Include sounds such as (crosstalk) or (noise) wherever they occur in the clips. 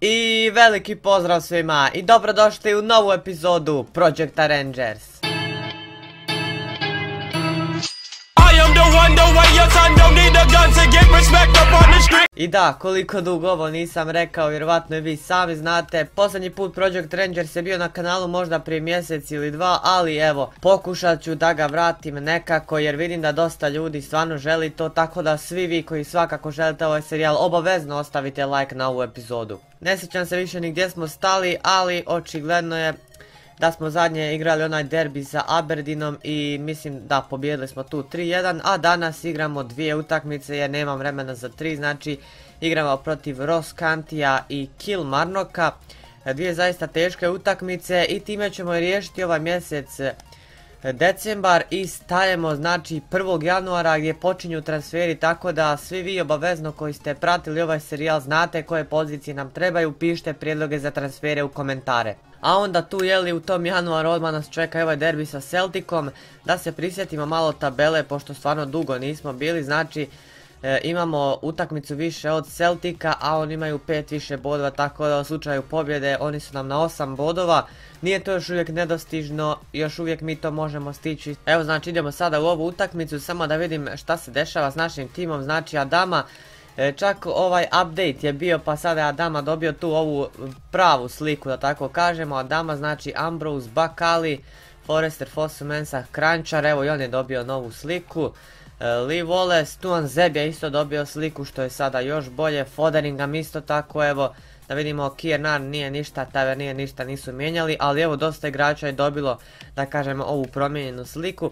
I veliki pozdrav svima i dobrodošli u novu epizodu Projecta Rangers. I da, koliko dugo ovo nisam rekao, vjerovatno i vi sami znate, posljednji put Project Rangers je bio na kanalu možda prije mjesec ili dva, ali evo, pokušat ću da ga vratim nekako jer vidim da dosta ljudi stvarno želi to, tako da svi vi koji svakako želite ovaj serijal obavezno ostavite like na ovu epizodu. Ne sjećam se više ni gdje smo stali, ali očigledno je da smo zadnje igrali onaj derbi sa Aberdeenom i mislim da pobjedili smo tu 3-1, a danas igramo dvije utakmice jer nemam vremena za tri, znači igramo protiv Roskantija i Kilmarnoka, dvije zaista teške utakmice i time ćemo riješiti ovaj mjesec decembar i stajemo znači 1. januara gdje počinju transferi tako da svi vi obavezno koji ste pratili ovaj serijal znate koje pozicije nam trebaju, pišite prijedloge za transfere u komentare. A onda tu jeli u tom januaru odmah nas čeka ovaj derbi sa Celticom, da se prisjetimo malo tabele pošto stvarno dugo nismo bili, znači e, imamo utakmicu više od Celtica, a oni imaju pet više bodova, tako da u slučaju pobjede oni su nam na 8 bodova. Nije to još uvijek nedostižno, još uvijek mi to možemo stići. Evo znači idemo sada u ovu utakmicu, samo da vidim šta se dešava s našim timom, znači Adama E, čak ovaj update je bio pa sada je Adama dobio tu ovu pravu sliku da tako kažemo. Adama znači Ambrose, Bakali, Forrester, Fosu, Mensah, Krančar, evo i on je dobio novu sliku. E, Lee Wallace, Tuan Zeb je isto dobio sliku što je sada još bolje. Foderingham isto tako evo. Da vidimo Kiernan nije ništa, Taver nije ništa, nisu mijenjali, ali evo dosta igrača je dobilo, da kažemo, ovu promijenjenu sliku.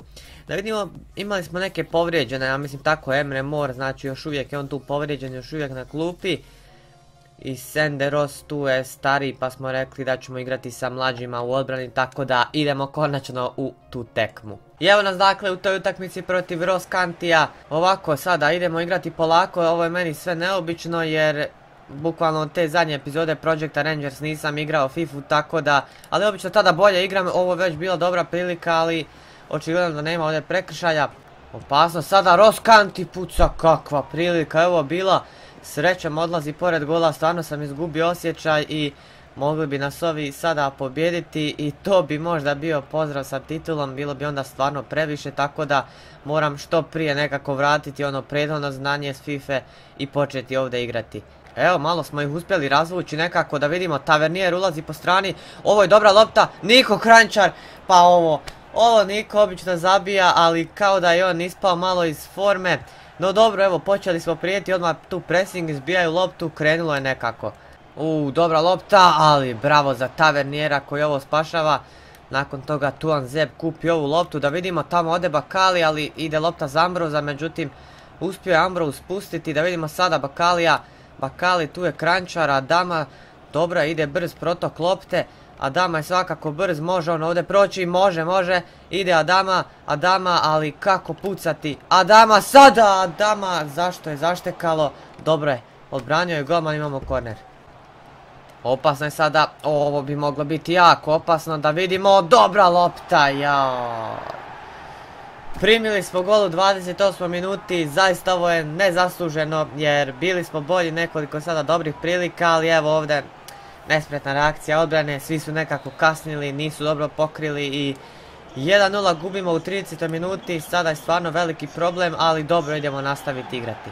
Da vidimo, imali smo neke povrijeđene, ja mislim tako Emre Mor, znači još uvijek je on tu povrijeđen, još uvijek na klupi. I Senderos tu je stari pa smo rekli da ćemo igrati sa mlađima u odbrani tako da idemo konačno u tu tekmu. I evo nas dakle u toj utakmici protiv Roskantija. Ovako sada idemo igrati polako, ovo je meni sve neobično jer bukvalno te zadnje epizode Projecta Rangers nisam igrao FIFA tako da, ali obično tada bolje igram, ovo je već bila dobra prilika, ali očigledno da nema ovdje prekršaja. Opasno, sada Roskanti puca, kakva prilika, evo bila, srećom odlazi pored gola, stvarno sam izgubio osjećaj i mogli bi nas ovi sada pobjediti i to bi možda bio pozdrav sa titulom, bilo bi onda stvarno previše, tako da moram što prije nekako vratiti ono prethodno znanje s FIFA i početi ovdje igrati. Evo, malo smo ih uspjeli razvući nekako da vidimo. Tavernijer ulazi po strani. Ovo je dobra lopta. Niko Krančar. Pa ovo. Ovo Niko obično zabija, ali kao da je on ispao malo iz forme. No dobro, evo, počeli smo prijeti. Odmah tu pressing, izbijaju loptu. Krenulo je nekako. Uuu, dobra lopta, ali bravo za Tavernijera koji ovo spašava. Nakon toga Tuan Zeb kupi ovu loptu. Da vidimo, tamo ode Bakali, ali ide lopta za Ambroza. Međutim, uspio je Ambroz spustiti. Da vidimo sada Bakalija. Bakali, tu je Krančar, Adama, dobro ide brz protok lopte, Adama je svakako brz, može on ovdje proći, može, može, ide Adama, Adama, ali kako pucati, Adama sada, Adama, zašto je zaštekalo, dobro je, odbranio je golman, imamo korner. Opasno je sada, ovo bi moglo biti jako opasno da vidimo, dobra lopta, jao. Primili smo gol u 28 minuti, zaista ovo je nezasluženo jer bili smo bolji nekoliko sada dobrih prilika, ali evo ovdje nespretna reakcija odbrane, svi su nekako kasnili, nisu dobro pokrili i 1-0 gubimo u 30 minuti, sada je stvarno veliki problem, ali dobro idemo nastaviti igrati.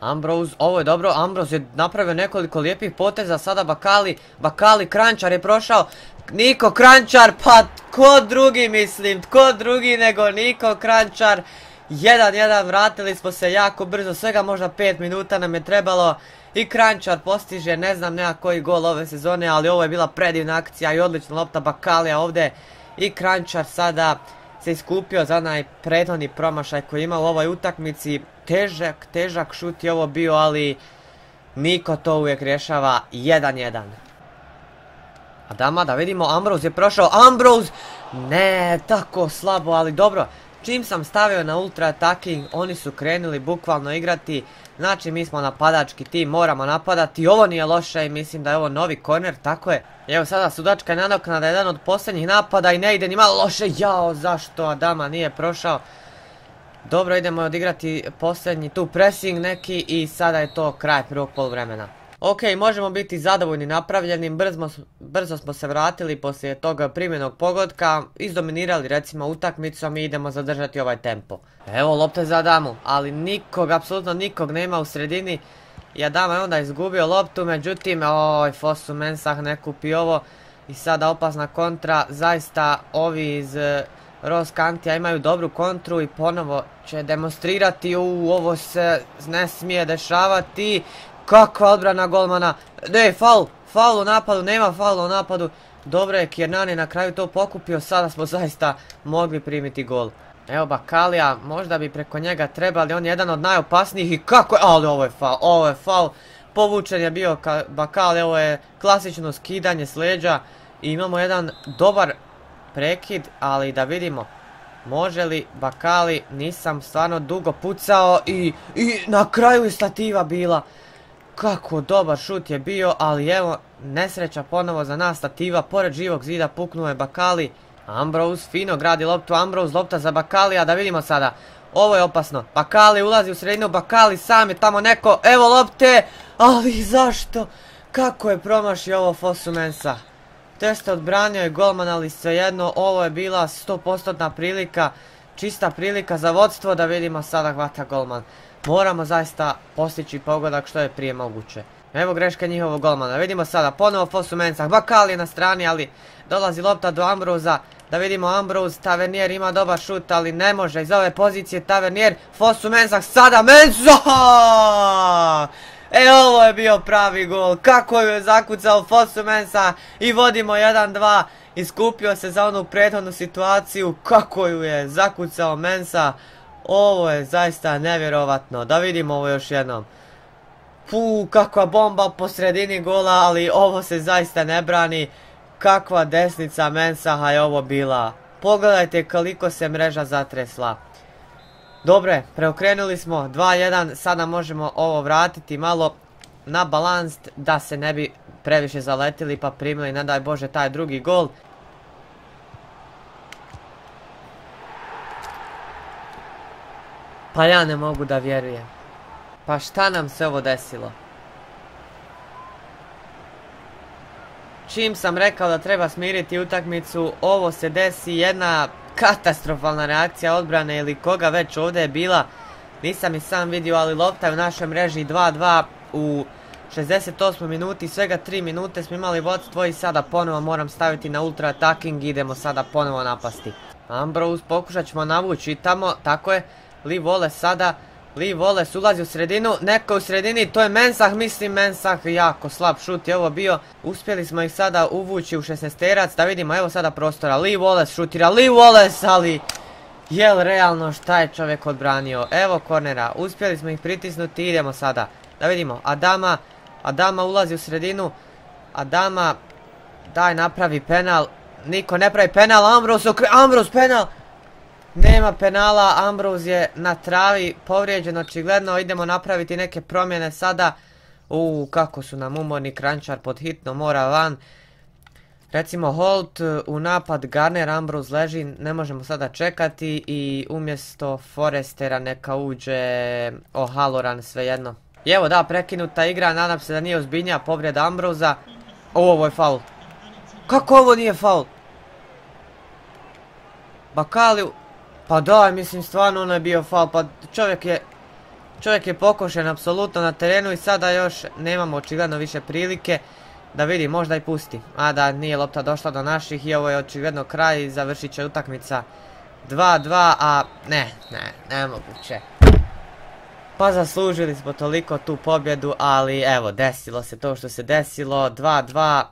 Ambrose, ovo je dobro, Ambrose je napravio nekoliko lijepih poteza, sada Bakali, Bakali, Krančar je prošao, Niko Krančar, pa tko drugi mislim, tko drugi nego Niko Krančar. 1-1, vratili smo se jako brzo, svega možda 5 minuta nam je trebalo. I Krančar postiže, ne znam nema koji gol ove sezone, ali ovo je bila predivna akcija i odlična lopta Bakalija ovdje. I Krančar sada se iskupio za onaj promašaj koji ima u ovoj utakmici. Težak, težak šut je ovo bio, ali Niko to uvijek rješava 1-1. Adama, da vidimo, Ambrose je prošao, Ambrose! Ne, tako slabo, ali dobro. Čim sam stavio na ultra attacking, oni su krenuli bukvalno igrati. Znači, mi smo napadački tim, moramo napadati. Ovo nije loše i mislim da je ovo novi korner, tako je. Evo sada sudačka je nadoknada jedan od posljednjih napada i ne ide ni malo loše. Jao, zašto Adama nije prošao? Dobro, idemo odigrati posljednji tu pressing neki i sada je to kraj prvog polovremena. Ok, možemo biti zadovoljni napravljenim, brzo, brzo smo se vratili poslije toga primjenog pogodka, izdominirali recimo utakmicu, a mi idemo zadržati ovaj tempo. Evo lopte za Adamu, ali nikog, apsolutno nikog nema u sredini. I Adama je onda izgubio loptu, međutim, oj, Fosu Mensah ne kupi ovo. I sada opasna kontra, zaista ovi iz eh, Roskantija imaju dobru kontru i ponovo će demonstrirati u ovo se ne smije dešavati. Kakva odbrana golmana. Ne, faul. Faul u napadu. Nema faul u napadu. Dobro je Kjernani na kraju to pokupio. Sada smo zaista mogli primiti gol. Evo Bakalija, možda bi preko njega trebali, on je jedan od najopasnijih i kako je, ali ovo je faul, ovo je faul. Povučen je bio Bakali, ovo je klasično skidanje s leđa i imamo jedan dobar prekid, ali da vidimo. Može li Bakali, nisam stvarno dugo pucao i na kraju je stativa bila. Kako dobar šut je bio, ali evo, nesreća ponovo za nas stativa, pored živog zida puknuo je Bakali. Ambrose fino gradi loptu, Ambrose lopta za Bakalija, da vidimo sada. Ovo je opasno, Bakali ulazi u sredinu, Bakali sam je tamo neko, evo lopte, ali zašto? Kako je promašio ovo Fosumensa? Teste odbranio je golman, ali svejedno ovo je bila 100% prilika, čista prilika za vodstvo da vidimo sada hvata golman. Moramo zaista postići pogodak što je prije moguće. Evo greška njihovog golmana. Vidimo sada ponovo Fosu Mensah. Bakal je na strani, ali dolazi lopta do Ambroza. Da vidimo Ambrose, Tavernier ima dobar šut, ali ne može iz ove pozicije Tavernier. Fosu Mensah, sada Mensah! E ovo je bio pravi gol. Kako je zakucao Fosu Mensah i vodimo 1-2. Iskupio se za onu prethodnu situaciju. Kako ju je zakucao Mensah. Ovo je zaista nevjerovatno. Da vidimo ovo još jednom. Puu, kakva bomba po sredini gola, ali ovo se zaista ne brani. Kakva desnica Mensaha je ovo bila. Pogledajte koliko se mreža zatresla. Dobre, preokrenuli smo 2-1, sada možemo ovo vratiti malo na balans da se ne bi previše zaletili pa primili, ne daj Bože, taj drugi gol. Pa ja ne mogu da vjerujem. Pa šta nam se ovo desilo? Čim sam rekao da treba smiriti utakmicu, ovo se desi jedna katastrofalna reakcija odbrane ili koga već ovdje je bila. Nisam i sam vidio, ali lopta je u našoj mreži 2-2 u 68 minuti, svega 3 minute smo imali vodstvo i sada ponovo moram staviti na ultra attacking, idemo sada ponovo napasti. Ambrose pokušat ćemo navući tamo, tako je, Lee Wallace sada, Lee Wallace ulazi u sredinu, neko u sredini, to je Mensah, mislim Mensah, jako slab šut je ovo bio. Uspjeli smo ih sada uvući u 16-terac, da vidimo, evo sada prostora, Lee Wallace šutira, Lee Wallace, ali... Jel realno šta je čovjek odbranio? Evo kornera, uspjeli smo ih pritisnuti, idemo sada. Da vidimo, Adama, Adama ulazi u sredinu, Adama, daj napravi penal, niko ne pravi penal, Ambrose, Ambrose penal! Nema penala, Ambrose je na travi, povrijeđen očigledno, idemo napraviti neke promjene sada. Uuu, kako su nam umorni, Krančar pod hitno mora van. Recimo Holt u napad, Garner, Ambrose leži, ne možemo sada čekati i umjesto Forestera neka uđe O'Halloran svejedno. I evo da, prekinuta igra, nadam se da nije ozbiljnija povreda Ambroza. Ovo je faul. Kako ovo nije faul? Bakali pa da, mislim stvarno ono je bio faul, pa čovjek je... Čovjek je pokošen apsolutno na terenu i sada još nemamo očigledno više prilike da vidi, možda i pusti. A da nije lopta došla do naših i ovo je očigledno kraj i završit će utakmica 2-2, a ne, ne, nemoguće. Pa zaslužili smo toliko tu pobjedu, ali evo, desilo se to što se desilo, 2-2.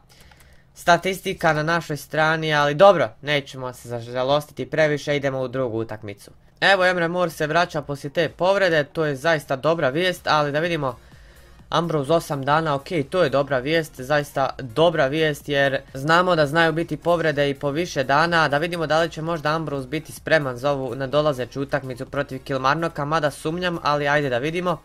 Statistika na našoj strani, ali dobro, nećemo se zažalostiti previše, idemo u drugu utakmicu. Evo Emre Mor se vraća poslije te povrede, to je zaista dobra vijest, ali da vidimo Ambrose 8 dana, ok, to je dobra vijest, zaista dobra vijest jer znamo da znaju biti povrede i po više dana, da vidimo da li će možda Ambrose biti spreman za ovu nadolazeću utakmicu protiv Kilmarnoka, mada sumnjam, ali ajde da vidimo.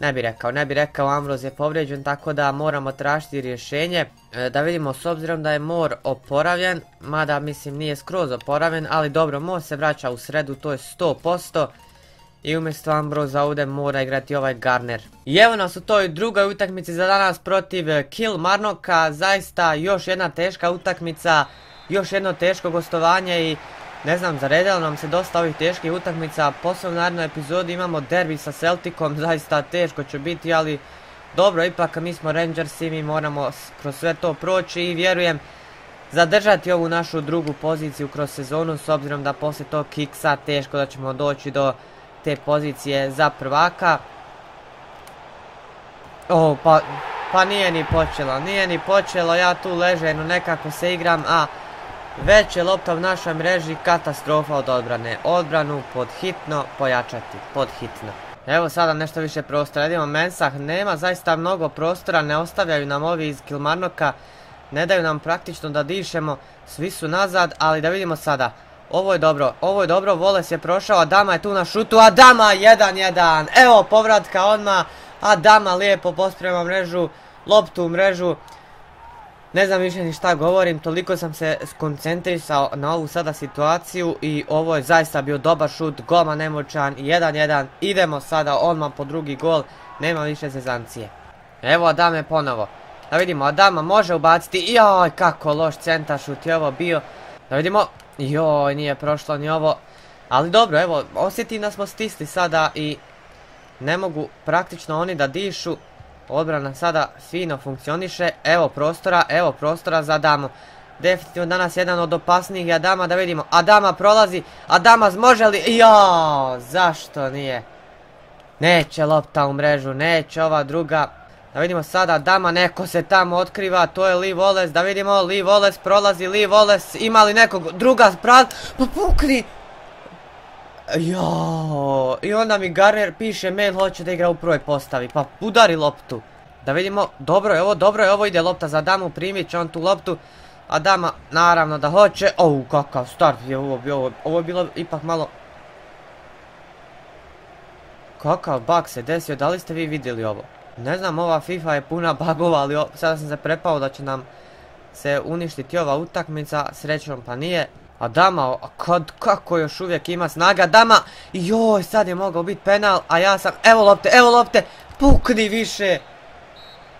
Ne bi rekao, ne bi rekao, Ambrose je povrijeđen, tako da moramo tražiti rješenje. E, da vidimo, s obzirom da je Mor oporavljen, mada mislim nije skroz oporavljen, ali dobro, Mor se vraća u sredu, to je 100%. i umjesto Ambroza ovdje mora igrati ovaj Garner. I evo nas u toj drugoj utakmici za danas protiv Kill Marnoka, zaista još jedna teška utakmica, još jedno teško gostovanje i ne znam, zaredalo nam se dosta ovih teških utakmica, posebno u narednoj epizodi imamo derbi sa Celticom, (laughs) zaista teško će biti, ali dobro, ipak mi smo Rangersi, mi moramo kroz sve to proći i vjerujem zadržati ovu našu drugu poziciju kroz sezonu s obzirom da poslije tog kiksa teško da ćemo doći do te pozicije za prvaka. O, pa, pa nije ni počelo, nije ni počelo, ja tu ležem, nekako se igram, a već je lopta u našoj mreži katastrofa od odbrane. Odbranu pod hitno pojačati, pod hitno. Evo sada nešto više prostora, vidimo Mensah, nema zaista mnogo prostora, ne ostavljaju nam ovi iz Kilmarnoka, ne daju nam praktično da dišemo, svi su nazad, ali da vidimo sada. Ovo je dobro, ovo je dobro, Voles je prošao, Adama je tu na šutu, Adama 1-1, evo povratka odmah, Adama lijepo posprema mrežu, loptu u mrežu, ne znam više ni šta govorim, toliko sam se skoncentrisao na ovu sada situaciju i ovo je zaista bio dobar šut, goma nemoćan, 1-1, idemo sada odmah po drugi gol, nema više zezancije. Evo Adame ponovo, da vidimo Adama može ubaciti, joj kako loš centar šut je ovo bio, da vidimo, joj nije prošlo ni ovo, ali dobro evo osjetim da smo stisli sada i ne mogu praktično oni da dišu, Odbrana sada fino funkcioniše. Evo prostora, evo prostora za Adamu. Definitivno danas jedan od opasnijih Adama da vidimo. Adama prolazi. Adama može li? Jao, zašto nije? Neće lopta u mrežu, neće ova druga. Da vidimo sada Adama, neko se tamo otkriva, to je Lee Wallace. Da vidimo, Lee Wallace prolazi, Lee Wallace ima li nekog druga sprav? Pa pukni! Jo, i onda mi Garner piše mail hoće da igra u prvoj postavi, pa udari loptu. Da vidimo, dobro je ovo, dobro je ovo, ide lopta za Damu, primit će on tu loptu. A Dama, naravno da hoće, ou, kakav start je ovo bio, ovo je bilo ipak malo... Kakav bug se desio, da li ste vi vidjeli ovo? Ne znam, ova FIFA je puna bugova, ali sada sam se prepao da će nam se uništiti ova utakmica, srećom pa nije. Adama, kad, kako još uvijek ima snaga, Dama, joj, sad je mogao biti penal, a ja sam, evo lopte, evo lopte, pukni više.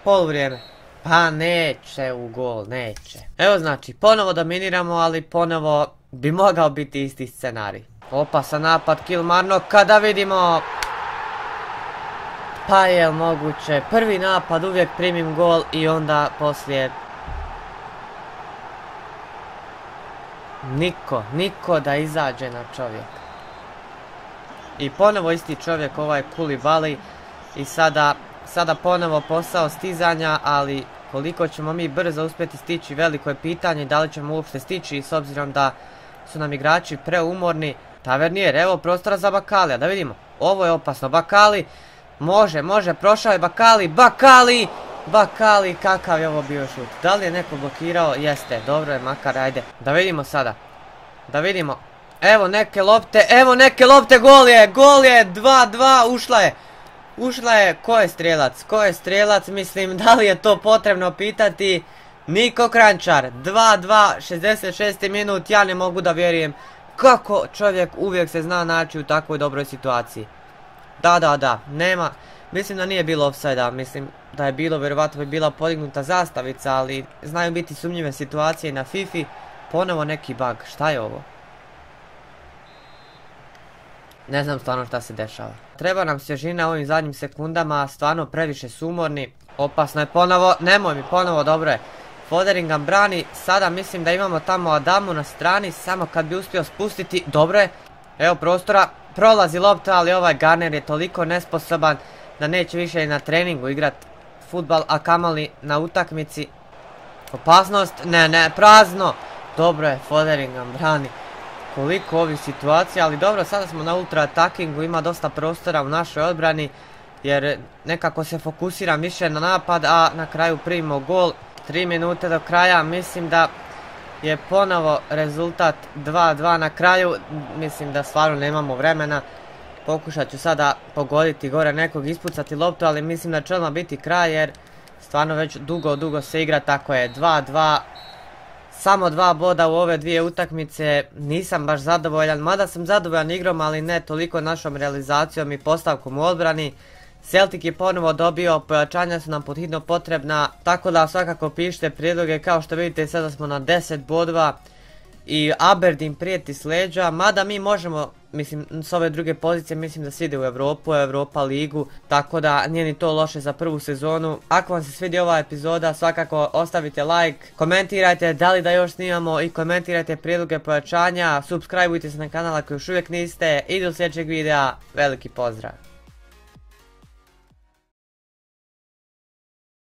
Pol vrijeme. Pa neće u gol, neće. Evo znači, ponovo dominiramo, ali ponovo bi mogao biti isti scenarij. Opasan napad, Kilmarno, kada vidimo... Pa je moguće, prvi napad, uvijek primim gol i onda poslije Niko, niko da izađe na čovjeka. I ponovo isti čovjek, ovaj Bali. I sada, sada ponovo posao stizanja, ali koliko ćemo mi brzo uspjeti stići, veliko je pitanje da li ćemo uopšte stići s obzirom da su nam igrači preumorni. Tavernijer, evo prostora za Bakalija, da vidimo. Ovo je opasno, Bakali, može, može, prošao je Bakali, Bakali! Bakali, kakav je ovo bio šut? Da li je neko blokirao? Jeste, dobro je, makar, ajde. Da vidimo sada. Da vidimo. Evo neke lopte, evo neke lopte, gol je, gol je, 2-2, ušla je. Ušla je, ko je strelac? Ko je strelac? Mislim, da li je to potrebno pitati? Niko Krančar, 2-2, 66. minut, ja ne mogu da vjerujem kako čovjek uvijek se zna naći u takvoj dobroj situaciji. Da, da, da, nema, mislim da nije bilo offside mislim da je bilo, vjerovatno bi bila podignuta zastavica, ali znaju biti sumnjive situacije na Fifi. Ponovo neki bug, šta je ovo? Ne znam stvarno šta se dešava. Treba nam svježina ovim zadnjim sekundama, stvarno previše sumorni. Opasno je ponovo, nemoj mi ponovo, dobro je. Foderingham brani, sada mislim da imamo tamo Adamu na strani, samo kad bi uspio spustiti, dobro je. Evo prostora, prolazi lopta, ali ovaj Garner je toliko nesposoban da neće više i na treningu igrat futbal, a kamali na utakmici. Opasnost, ne, ne, prazno. Dobro je, Foderingham brani koliko ovih situacija, ali dobro, sada smo na ultra attackingu, ima dosta prostora u našoj odbrani, jer nekako se fokusiram više na napad, a na kraju primimo gol. 3 minute do kraja, mislim da je ponovo rezultat 2-2 na kraju, mislim da stvarno nemamo vremena. Pokušat ću sada pogoditi gore nekog, ispucati loptu, ali mislim da će odmah biti kraj jer stvarno već dugo, dugo se igra, tako je 2-2. samo dva boda u ove dvije utakmice, nisam baš zadovoljan, mada sam zadovoljan igrom, ali ne toliko našom realizacijom i postavkom u odbrani. Celtic je ponovo dobio, pojačanja su nam podhitno potrebna, tako da svakako pišite prijedloge, kao što vidite sada smo na 10 bodova i Aberdeen prijeti s leđa, mada mi možemo, mislim, s ove druge pozicije mislim da se u Europu, Europa ligu, tako da nije ni to loše za prvu sezonu. Ako vam se svidi ova epizoda, svakako ostavite like, komentirajte da li da još snimamo i komentirajte prijedloge pojačanja, subscribeujte se na kanal ako još uvijek niste i do sljedećeg videa, veliki pozdrav!